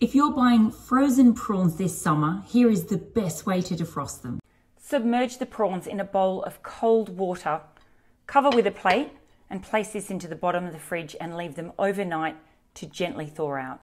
If you're buying frozen prawns this summer, here is the best way to defrost them. Submerge the prawns in a bowl of cold water, cover with a plate, and place this into the bottom of the fridge and leave them overnight to gently thaw out.